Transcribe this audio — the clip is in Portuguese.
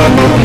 Música